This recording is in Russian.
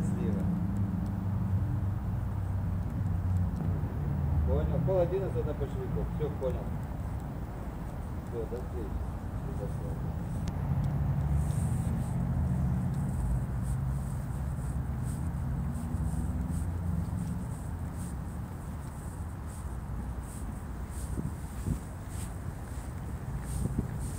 слива. Понял. Пол одиннадцатого большевиков. Все, понял. Все, до встречи.